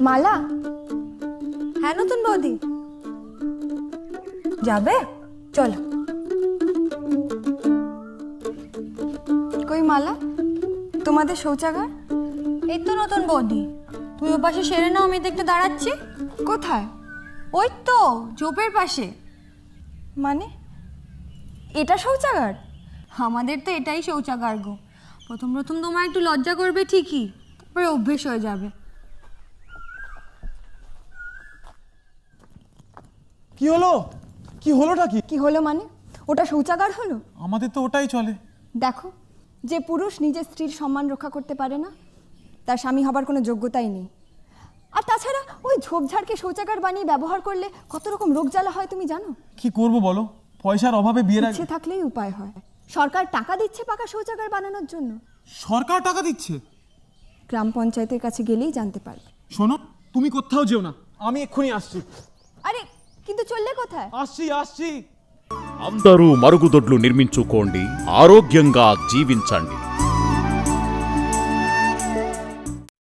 মালা? হ্যাঁ নতুন বৌদি। যাবে? চলো। কই মালা? তোমাদের শৌচাগার? এই তো নতুন বৌদি। তুমি ও পাশে সেরে নাও আমি দেখতে দাঁড়াচ্ছি। কোথায়? ওই তো ঝোপের পাশে। মানে? এটা শৌচাগার? আমাদের তো এটাই শৌচাগার গো। প্রথম প্রথম তোমার একটু লজ্জা করবে ঠিকই তারপরে অভ্যেস হয়ে যাবে। কি হলো? কি হলোটা কি? কি হলো মানে? ওটা শৌচাগার হলো? আমাদের তো ওটাই চলে। দেখো যে পুরুষ নিজের স্ত্রীর সম্মান রক্ষা করতে পারে না তার স্বামী হবার কোনো যোগ্যতাই নেই। আর তাছাড়া ওই ঝোপঝাড়কে শৌচাগার বানিয়ে ব্যবহার করলে কত রকম রোগ জ্বালা হয় তুমি জানো? কি করব বলো? পয়সার অভাবে বিয়ের ইচ্ছে থাকলেই উপায় হয়। সরকার টাকা দিচ্ছে পাকা শৌচাগার বানানোর জন্য। সরকার টাকা দিচ্ছে? গ্রাম পঞ্চায়েতের কাছে গেলেই জানতে পারবে। শোনো তুমি কোথাও যেও না। আমি এক্ষুনি আসছি। কিন্তু চললে কোথায় আসছি আসছি అందరూ మరుగుదొడ్లు నిర్మించుకోండి ఆరోగ్యంగా జీవించండి